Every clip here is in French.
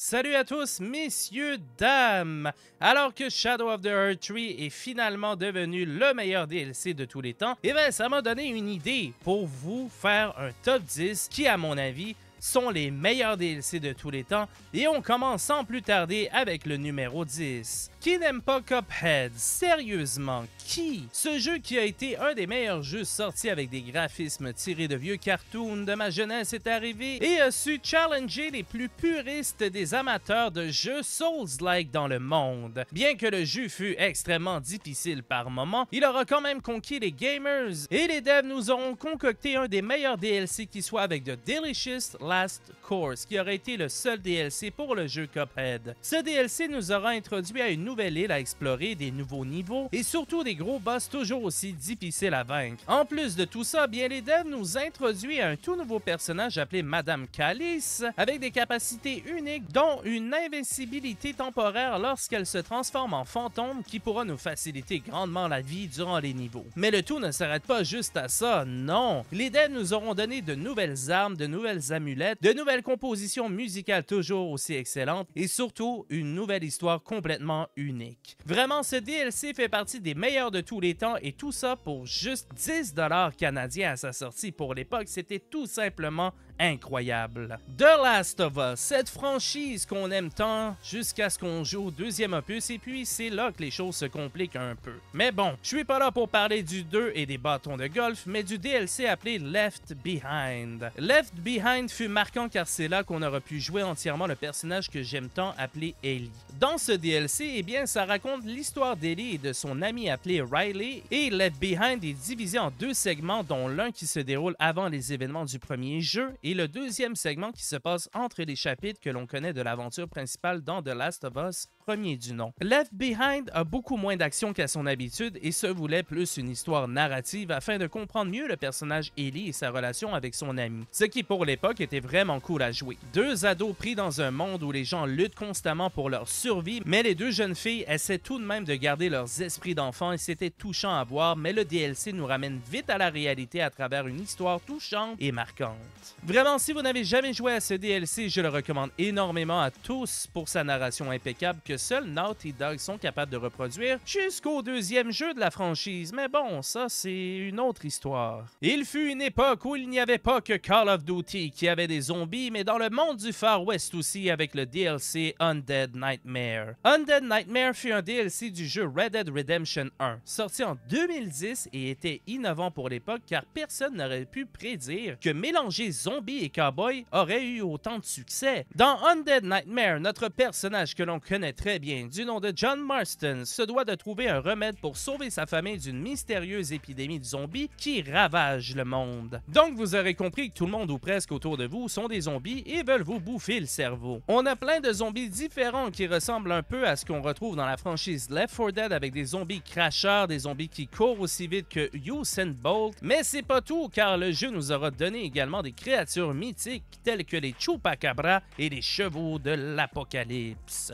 Salut à tous, messieurs, dames! Alors que Shadow of the Earth Tree est finalement devenu le meilleur DLC de tous les temps, eh bien ça m'a donné une idée pour vous faire un top 10 qui, à mon avis, sont les meilleurs DLC de tous les temps et on commence sans plus tarder avec le numéro 10. Qui n'aime pas Cuphead? Sérieusement, qui? Ce jeu qui a été un des meilleurs jeux sortis avec des graphismes tirés de vieux cartoons de ma jeunesse est arrivé et a su challenger les plus puristes des amateurs de jeux Souls-like dans le monde. Bien que le jeu fût extrêmement difficile par moments, il aura quand même conquis les gamers et les devs nous auront concocté un des meilleurs DLC qui soit avec The Delicious Last Course, qui aurait été le seul DLC pour le jeu Cuphead. Ce DLC nous aura introduit à une nouvelle île à explorer, des nouveaux niveaux et surtout des gros boss toujours aussi difficiles à vaincre. En plus de tout ça, bien les devs nous introduisent à un tout nouveau personnage appelé Madame Calice avec des capacités uniques dont une invincibilité temporaire lorsqu'elle se transforme en fantôme qui pourra nous faciliter grandement la vie durant les niveaux. Mais le tout ne s'arrête pas juste à ça, non. Les devs nous auront donné de nouvelles armes, de nouvelles amulettes, de nouvelles compositions musicales toujours aussi excellentes et surtout une nouvelle histoire complètement unique. Vraiment, ce DLC fait partie des meilleurs de tous les temps et tout ça pour juste 10 dollars canadiens à sa sortie. Pour l'époque, c'était tout simplement incroyable. The Last of Us, cette franchise qu'on aime tant jusqu'à ce qu'on joue au deuxième opus et puis c'est là que les choses se compliquent un peu. Mais bon, je suis pas là pour parler du 2 et des bâtons de golf, mais du DLC appelé Left Behind. Left Behind fut marquant car c'est là qu'on aura pu jouer entièrement le personnage que j'aime tant appelé Ellie. Dans ce DLC, eh bien, ça raconte l'histoire d'Ellie et de son ami appelé Riley, et Left Behind est divisé en deux segments, dont l'un qui se déroule avant les événements du premier jeu, et le deuxième segment qui se passe entre les chapitres que l'on connaît de l'aventure principale dans The Last of Us, premier du nom. Left Behind a beaucoup moins d'action qu'à son habitude et se voulait plus une histoire narrative afin de comprendre mieux le personnage Ellie et sa relation avec son ami, ce qui pour l'époque était vraiment cool à jouer. Deux ados pris dans un monde où les gens luttent constamment pour leur survie, mais les deux jeunes filles essaient tout de même de garder leurs esprits d'enfant et c'était touchant à voir, mais le DLC nous ramène vite à la réalité à travers une histoire touchante et marquante. Vraiment, si vous n'avez jamais joué à ce DLC, je le recommande énormément à tous pour sa narration impeccable que seuls Naughty Dog sont capables de reproduire jusqu'au deuxième jeu de la franchise. Mais bon, ça c'est une autre histoire. Il fut une époque où il n'y avait pas que Call of Duty qui avait des zombies, mais dans le monde du Far West aussi avec le DLC Undead Nightmare. Undead Nightmare fut un DLC du jeu Red Dead Redemption 1, sorti en 2010 et était innovant pour l'époque car personne n'aurait pu prédire que mélanger zombies et cowboys aurait eu autant de succès. Dans Undead Nightmare, notre personnage que l'on connaît bien, du nom de John Marston, se doit de trouver un remède pour sauver sa famille d'une mystérieuse épidémie de zombies qui ravage le monde. Donc vous aurez compris que tout le monde ou presque autour de vous sont des zombies et veulent vous bouffer le cerveau. On a plein de zombies différents qui ressemblent un peu à ce qu'on retrouve dans la franchise Left 4 Dead avec des zombies cracheurs, des zombies qui courent aussi vite que Usain Bolt, mais c'est pas tout car le jeu nous aura donné également des créatures mythiques telles que les Chupacabra et les chevaux de l'apocalypse.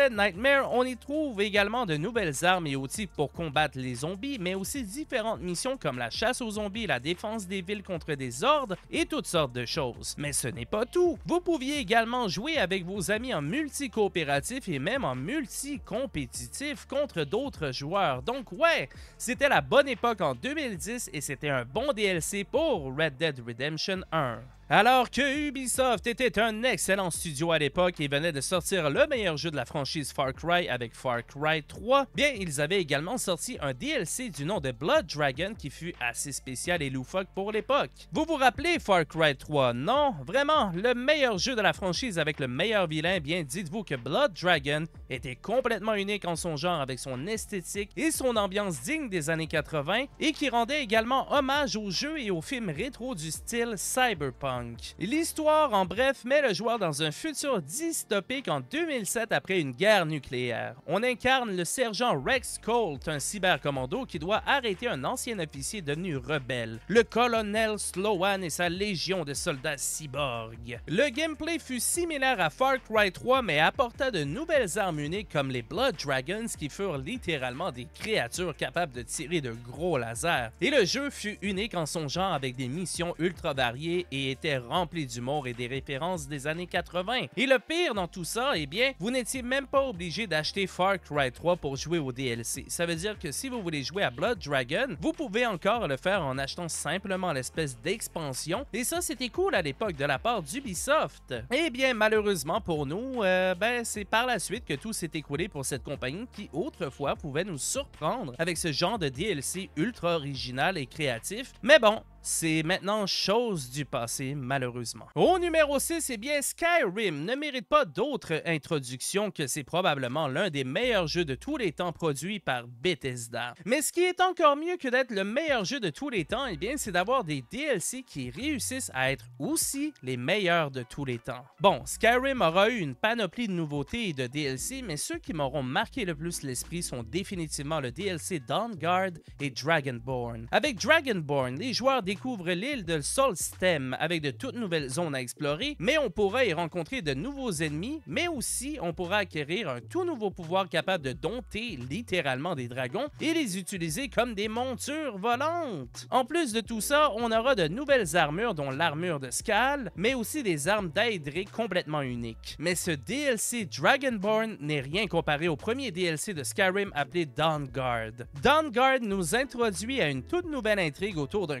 Undead Nightmare, on y trouve également de nouvelles armes et outils pour combattre les zombies, mais aussi différentes missions comme la chasse aux zombies, la défense des villes contre des ordres et toutes sortes de choses. Mais ce n'est pas tout. Vous pouviez également jouer avec vos amis en multi-coopératif et même en multi-compétitif contre d'autres joueurs. Donc ouais, c'était la bonne époque en 2010 et c'était un bon DLC pour Red Dead Redemption 1. Alors que Ubisoft était un excellent studio à l'époque et venait de sortir le meilleur jeu de la franchise Far Cry avec Far Cry 3, bien ils avaient également sorti un DLC du nom de Blood Dragon qui fut assez spécial et loufoque pour l'époque. Vous vous rappelez Far Cry 3 Non, vraiment, le meilleur jeu de la franchise avec le meilleur vilain, bien dites-vous que Blood Dragon était complètement unique en son genre avec son esthétique et son ambiance digne des années 80 et qui rendait également hommage aux jeux et aux films rétro du style cyberpunk. L'histoire, en bref, met le joueur dans un futur dystopique en 2007 après une guerre nucléaire. On incarne le sergent Rex Colt, un cybercommando qui doit arrêter un ancien officier devenu rebelle, le colonel Sloan et sa légion de soldats cyborgs. Le gameplay fut similaire à Far Cry 3 mais apporta de nouvelles armes uniques comme les Blood Dragons qui furent littéralement des créatures capables de tirer de gros lasers. Et le jeu fut unique en son genre avec des missions ultra variées et était rempli d'humour et des références des années 80. Et le pire dans tout ça, eh bien, vous n'étiez même pas obligé d'acheter Far Cry 3 pour jouer au DLC. Ça veut dire que si vous voulez jouer à Blood Dragon, vous pouvez encore le faire en achetant simplement l'espèce d'expansion. Et ça, c'était cool à l'époque de la part d'Ubisoft. Eh bien, malheureusement pour nous, euh, ben, c'est par la suite que tout s'est écoulé pour cette compagnie qui autrefois pouvait nous surprendre avec ce genre de DLC ultra original et créatif. Mais bon, c'est maintenant chose du passé, malheureusement. Au numéro 6, eh bien, Skyrim ne mérite pas d'autre introduction que c'est probablement l'un des meilleurs jeux de tous les temps produits par Bethesda. Mais ce qui est encore mieux que d'être le meilleur jeu de tous les temps, eh bien, c'est d'avoir des DLC qui réussissent à être aussi les meilleurs de tous les temps. Bon, Skyrim aura eu une panoplie de nouveautés et de DLC, mais ceux qui m'auront marqué le plus l'esprit sont définitivement le DLC Dawnguard et Dragonborn. Avec Dragonborn, les joueurs découvre l'île de Solstem avec de toutes nouvelles zones à explorer, mais on pourra y rencontrer de nouveaux ennemis, mais aussi on pourra acquérir un tout nouveau pouvoir capable de dompter littéralement des dragons et les utiliser comme des montures volantes. En plus de tout ça, on aura de nouvelles armures dont l'armure de Skal, mais aussi des armes d'aédré complètement uniques. Mais ce DLC Dragonborn n'est rien comparé au premier DLC de Skyrim appelé Dawnguard. Dawnguard nous introduit à une toute nouvelle intrigue autour d'un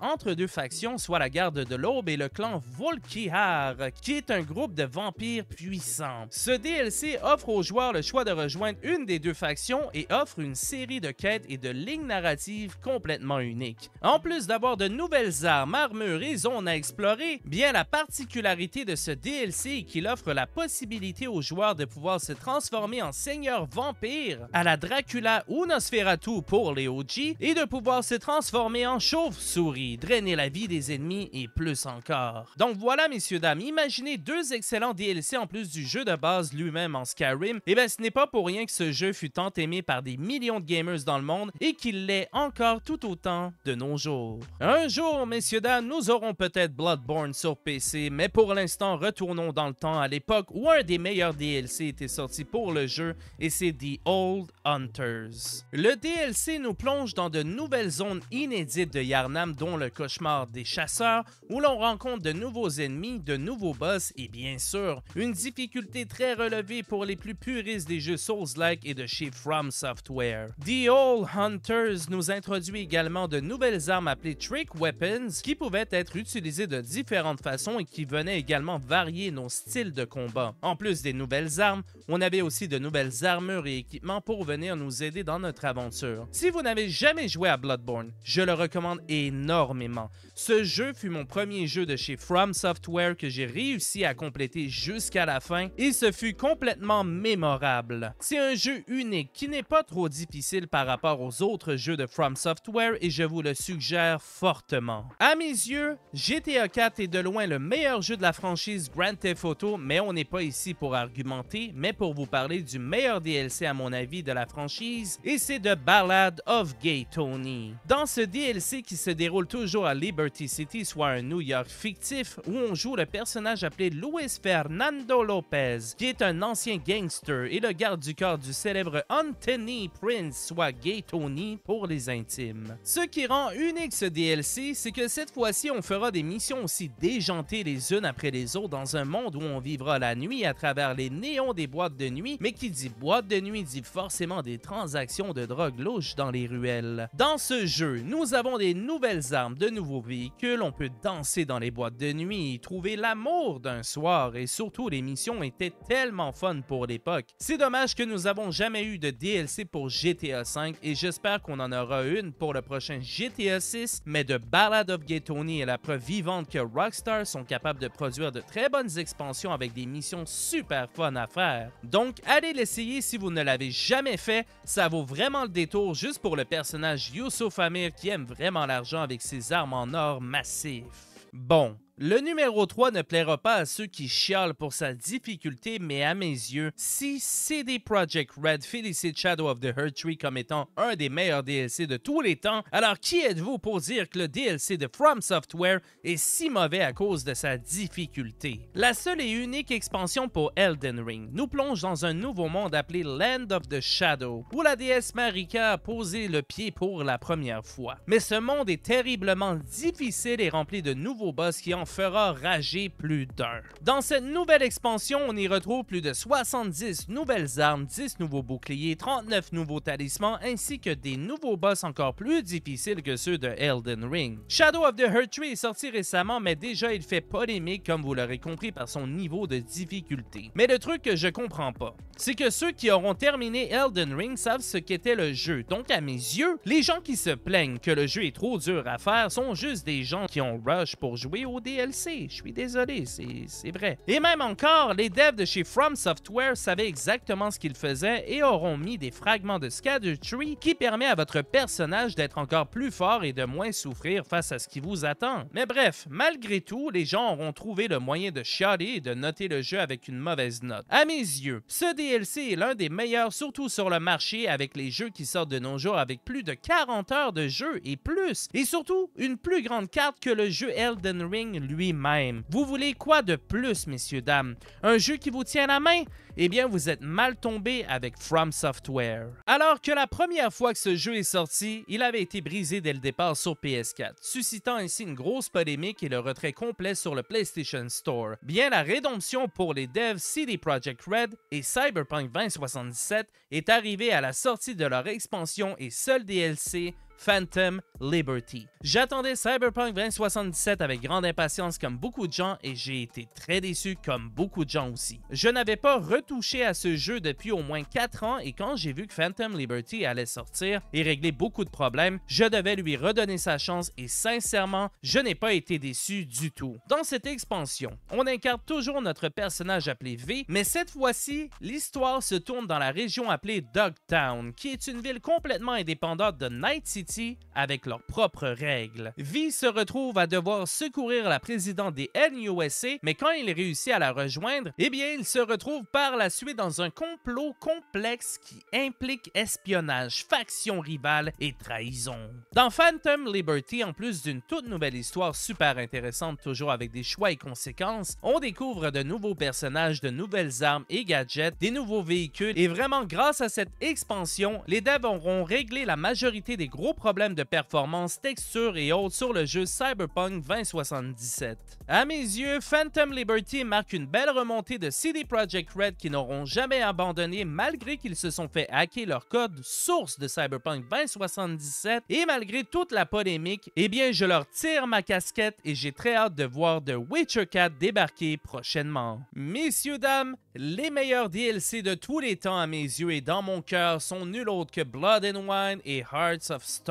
entre deux factions, soit la garde de l'Aube et le clan Volkihar, qui est un groupe de vampires puissants. Ce DLC offre aux joueurs le choix de rejoindre une des deux factions et offre une série de quêtes et de lignes narratives complètement uniques. En plus d'avoir de nouvelles armes, armures et zones à explorer, bien la particularité de ce DLC est qu'il offre la possibilité aux joueurs de pouvoir se transformer en seigneur vampire à la Dracula ou Nosferatu pour les OG et de pouvoir se transformer en chauve-souris drainer la vie des ennemis et plus encore. Donc voilà, messieurs, dames, imaginez deux excellents DLC en plus du jeu de base lui-même en Skyrim. Et eh bien, ce n'est pas pour rien que ce jeu fut tant aimé par des millions de gamers dans le monde et qu'il l'est encore tout autant de nos jours. Un jour, messieurs, dames, nous aurons peut-être Bloodborne sur PC, mais pour l'instant, retournons dans le temps à l'époque où un des meilleurs DLC était sorti pour le jeu et c'est The Old Hunters. Le DLC nous plonge dans de nouvelles zones inédites de Yarnam dont le cauchemar des chasseurs, où l'on rencontre de nouveaux ennemis, de nouveaux boss et bien sûr, une difficulté très relevée pour les plus puristes des jeux Souls-like et de chez From Software. The Old Hunters nous introduit également de nouvelles armes appelées Trick Weapons qui pouvaient être utilisées de différentes façons et qui venaient également varier nos styles de combat. En plus des nouvelles armes, on avait aussi de nouvelles armures et équipements pour venir nous aider dans notre aventure. Si vous n'avez jamais joué à Bloodborne, je le recommande énormément énormément. Ce jeu fut mon premier jeu de chez From Software que j'ai réussi à compléter jusqu'à la fin et ce fut complètement mémorable. C'est un jeu unique qui n'est pas trop difficile par rapport aux autres jeux de From Software et je vous le suggère fortement. À mes yeux, GTA 4 est de loin le meilleur jeu de la franchise Grand Theft Auto, mais on n'est pas ici pour argumenter, mais pour vous parler du meilleur DLC à mon avis de la franchise et c'est The Ballad of Gay Tony. Dans ce DLC qui se déroule toujours à Liberty City, soit un New York fictif, où on joue le personnage appelé Luis Fernando Lopez, qui est un ancien gangster et le garde du corps du célèbre Anthony Prince, soit Gay Tony pour les intimes. Ce qui rend unique ce DLC, c'est que cette fois-ci, on fera des missions aussi déjantées les unes après les autres dans un monde où on vivra la nuit à travers les néons des boîtes de nuit, mais qui dit boîte de nuit dit forcément des transactions de drogue louche dans les ruelles. Dans ce jeu, nous avons des nouvelles armes, de nouveaux véhicules, on peut danser dans les boîtes de nuit trouver l'amour d'un soir et surtout les missions étaient tellement fun pour l'époque. C'est dommage que nous avons jamais eu de DLC pour GTA V et j'espère qu'on en aura une pour le prochain GTA 6, mais de Ballad of Gay est la preuve vivante que Rockstar sont capables de produire de très bonnes expansions avec des missions super fun à faire. Donc allez l'essayer si vous ne l'avez jamais fait, ça vaut vraiment le détour juste pour le personnage Yusuf Amir qui aime vraiment l'argent avec ses armes en or massif. Bon, le numéro 3 ne plaira pas à ceux qui chialent pour sa difficulté, mais à mes yeux, si CD Projekt Red félicite Shadow of the Hurt Tree comme étant un des meilleurs DLC de tous les temps, alors qui êtes-vous pour dire que le DLC de From Software est si mauvais à cause de sa difficulté? La seule et unique expansion pour Elden Ring nous plonge dans un nouveau monde appelé Land of the Shadow, où la déesse Marika a posé le pied pour la première fois. Mais ce monde est terriblement difficile et rempli de nouveaux boss qui en fera rager plus d'un. Dans cette nouvelle expansion, on y retrouve plus de 70 nouvelles armes, 10 nouveaux boucliers, 39 nouveaux talismans ainsi que des nouveaux boss encore plus difficiles que ceux de Elden Ring. Shadow of the Hurt Tree est sorti récemment, mais déjà il fait polémique comme vous l'aurez compris par son niveau de difficulté. Mais le truc que je comprends pas, c'est que ceux qui auront terminé Elden Ring savent ce qu'était le jeu. Donc à mes yeux, les gens qui se plaignent que le jeu est trop dur à faire sont juste des gens qui ont rush pour jouer au DLC. Je suis désolé, c'est vrai. Et même encore, les devs de chez From Software savaient exactement ce qu'ils faisaient et auront mis des fragments de Scatter Tree qui permet à votre personnage d'être encore plus fort et de moins souffrir face à ce qui vous attend. Mais bref, malgré tout, les gens auront trouvé le moyen de chialer et de noter le jeu avec une mauvaise note. À mes yeux, ce DLC est l'un des meilleurs, surtout sur le marché avec les jeux qui sortent de nos jours avec plus de 40 heures de jeu et plus. Et surtout, une plus grande carte que le jeu Elden Ring lui-même. Vous voulez quoi de plus, messieurs, dames? Un jeu qui vous tient la main? eh bien vous êtes mal tombé avec From Software. Alors que la première fois que ce jeu est sorti, il avait été brisé dès le départ sur PS4, suscitant ainsi une grosse polémique et le retrait complet sur le PlayStation Store. Bien la rédemption pour les devs CD Projekt Red et Cyberpunk 2077 est arrivée à la sortie de leur expansion et seul DLC Phantom Liberty. J'attendais Cyberpunk 2077 avec grande impatience comme beaucoup de gens et j'ai été très déçu comme beaucoup de gens aussi. Je n'avais pas retouché à ce jeu depuis au moins 4 ans et quand j'ai vu que Phantom Liberty allait sortir et régler beaucoup de problèmes, je devais lui redonner sa chance et sincèrement, je n'ai pas été déçu du tout. Dans cette expansion, on incarne toujours notre personnage appelé V, mais cette fois-ci, l'histoire se tourne dans la région appelée Dogtown, qui est une ville complètement indépendante de Night City avec leurs propres règles. V se retrouve à devoir secourir la présidente des NUSA, mais quand il réussit à la rejoindre, eh bien, il se retrouve par la suite dans un complot complexe qui implique espionnage, faction rivale et trahison. Dans Phantom Liberty, en plus d'une toute nouvelle histoire super intéressante, toujours avec des choix et conséquences, on découvre de nouveaux personnages, de nouvelles armes et gadgets, des nouveaux véhicules, et vraiment grâce à cette expansion, les devs auront réglé la majorité des gros problèmes de performance, texture et autres sur le jeu Cyberpunk 2077. À mes yeux, Phantom Liberty marque une belle remontée de CD Projekt Red qui n'auront jamais abandonné malgré qu'ils se sont fait hacker leur code source de Cyberpunk 2077 et malgré toute la polémique, eh bien je leur tire ma casquette et j'ai très hâte de voir The Witcher 4 débarquer prochainement. Messieurs, dames, les meilleurs DLC de tous les temps à mes yeux et dans mon cœur sont nul autre que Blood and Wine et Hearts of Stone,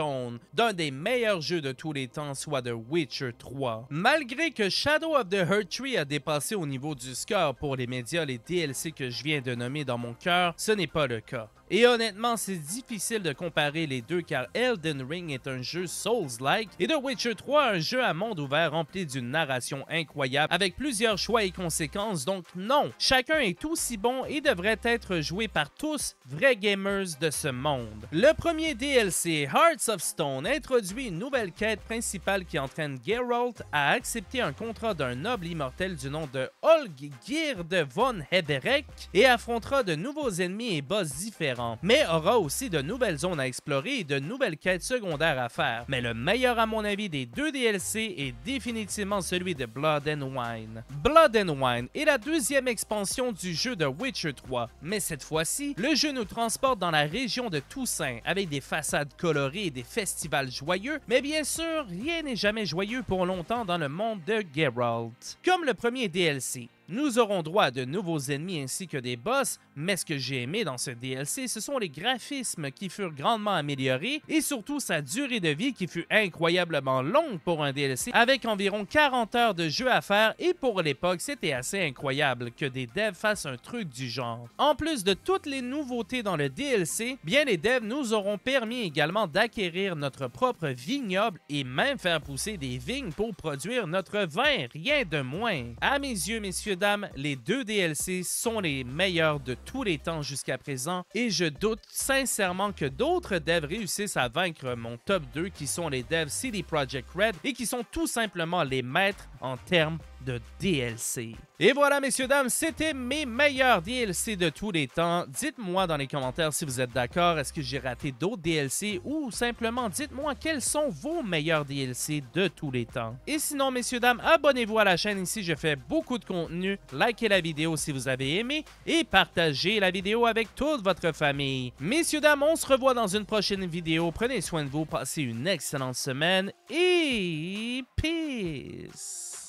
d'un des meilleurs jeux de tous les temps, soit The Witcher 3. Malgré que Shadow of the Hurt Tree a dépassé au niveau du score pour les médias les DLC que je viens de nommer dans mon cœur, ce n'est pas le cas. Et honnêtement, c'est difficile de comparer les deux car Elden Ring est un jeu Souls-like et The Witcher 3 un jeu à monde ouvert rempli d'une narration incroyable avec plusieurs choix et conséquences. Donc non, chacun est aussi bon et devrait être joué par tous vrais gamers de ce monde. Le premier DLC, Hearts of Stone, introduit une nouvelle quête principale qui entraîne Geralt à accepter un contrat d'un noble immortel du nom de Olgird von Hederek et affrontera de nouveaux ennemis et boss mais aura aussi de nouvelles zones à explorer et de nouvelles quêtes secondaires à faire. Mais le meilleur à mon avis des deux DLC est définitivement celui de Blood and Wine. Blood and Wine est la deuxième expansion du jeu de Witcher 3, mais cette fois-ci, le jeu nous transporte dans la région de Toussaint avec des façades colorées et des festivals joyeux, mais bien sûr, rien n'est jamais joyeux pour longtemps dans le monde de Geralt. Comme le premier DLC, nous aurons droit à de nouveaux ennemis ainsi que des boss, mais ce que j'ai aimé dans ce DLC, ce sont les graphismes qui furent grandement améliorés et surtout sa durée de vie qui fut incroyablement longue pour un DLC avec environ 40 heures de jeu à faire et pour l'époque, c'était assez incroyable que des devs fassent un truc du genre. En plus de toutes les nouveautés dans le DLC, bien les devs nous auront permis également d'acquérir notre propre vignoble et même faire pousser des vignes pour produire notre vin, rien de moins. À mes yeux, messieurs les deux DLC sont les meilleurs de tous les temps jusqu'à présent et je doute sincèrement que d'autres devs réussissent à vaincre mon top 2 qui sont les devs CD Projekt Red et qui sont tout simplement les maîtres en termes DLC. Et voilà, messieurs, dames, c'était mes meilleurs DLC de tous les temps. Dites-moi dans les commentaires si vous êtes d'accord. Est-ce que j'ai raté d'autres DLC ou simplement dites-moi quels sont vos meilleurs DLC de tous les temps. Et sinon, messieurs, dames, abonnez-vous à la chaîne ici. Je fais beaucoup de contenu. Likez la vidéo si vous avez aimé et partagez la vidéo avec toute votre famille. Messieurs, dames, on se revoit dans une prochaine vidéo. Prenez soin de vous, passez une excellente semaine et peace.